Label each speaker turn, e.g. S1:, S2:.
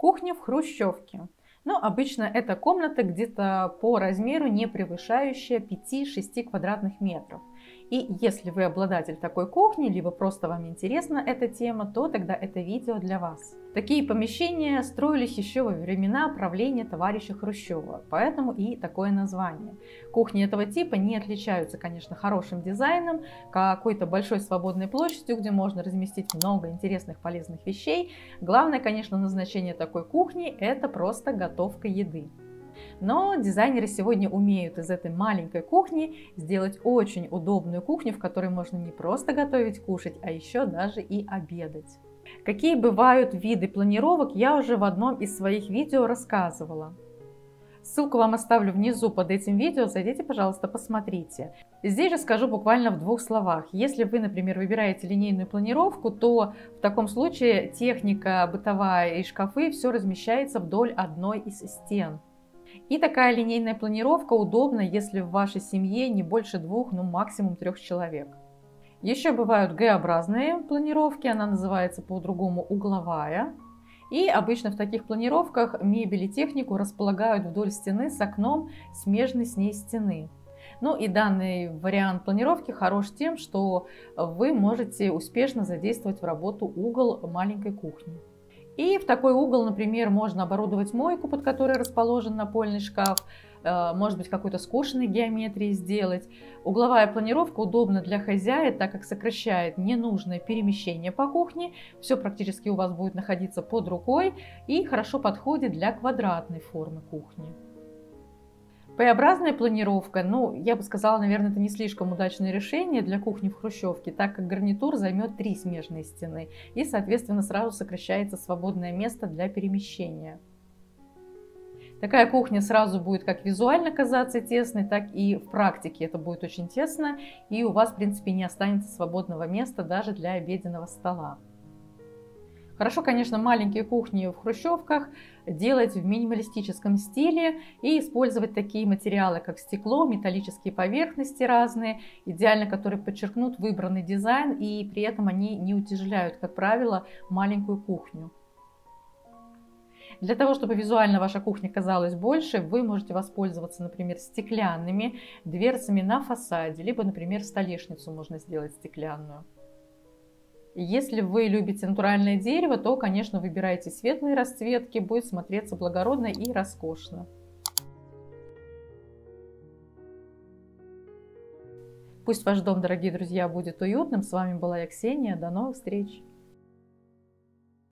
S1: Кухня в хрущевке. Но обычно это комната где-то по размеру не превышающая 5-6 квадратных метров. И если вы обладатель такой кухни, либо просто вам интересна эта тема, то тогда это видео для вас. Такие помещения строились еще во времена правления товарища Хрущева, поэтому и такое название. Кухни этого типа не отличаются, конечно, хорошим дизайном, какой-то большой свободной площадью, где можно разместить много интересных полезных вещей. Главное, конечно, назначение такой кухни – это просто готовка еды. Но дизайнеры сегодня умеют из этой маленькой кухни сделать очень удобную кухню, в которой можно не просто готовить, кушать, а еще даже и обедать. Какие бывают виды планировок, я уже в одном из своих видео рассказывала. Ссылку вам оставлю внизу под этим видео, зайдите, пожалуйста, посмотрите. Здесь же скажу буквально в двух словах. Если вы, например, выбираете линейную планировку, то в таком случае техника бытовая и шкафы все размещается вдоль одной из стен. И такая линейная планировка удобна, если в вашей семье не больше двух, ну максимум трех человек. Еще бывают Г-образные планировки, она называется по-другому угловая. И обычно в таких планировках мебель и технику располагают вдоль стены с окном смежной с ней стены. Ну и данный вариант планировки хорош тем, что вы можете успешно задействовать в работу угол маленькой кухни. И в такой угол, например, можно оборудовать мойку, под которой расположен напольный шкаф, э, может быть, какой-то скошенной геометрии сделать. Угловая планировка удобна для хозяина, так как сокращает ненужное перемещение по кухне. Все практически у вас будет находиться под рукой и хорошо подходит для квадратной формы кухни. П-образная планировка, ну, я бы сказала, наверное, это не слишком удачное решение для кухни в хрущевке, так как гарнитур займет три смежные стены и, соответственно, сразу сокращается свободное место для перемещения. Такая кухня сразу будет как визуально казаться тесной, так и в практике это будет очень тесно, и у вас, в принципе, не останется свободного места даже для обеденного стола. Хорошо, конечно, маленькие кухни в хрущевках делать в минималистическом стиле и использовать такие материалы, как стекло, металлические поверхности разные, идеально которые подчеркнут выбранный дизайн и при этом они не утяжеляют, как правило, маленькую кухню. Для того, чтобы визуально ваша кухня казалась больше, вы можете воспользоваться, например, стеклянными дверцами на фасаде, либо, например, столешницу можно сделать стеклянную. Если вы любите натуральное дерево, то, конечно, выбирайте светлые расцветки, будет смотреться благородно и роскошно. Пусть ваш дом, дорогие друзья, будет уютным. С вами была я, Ксения. До новых встреч!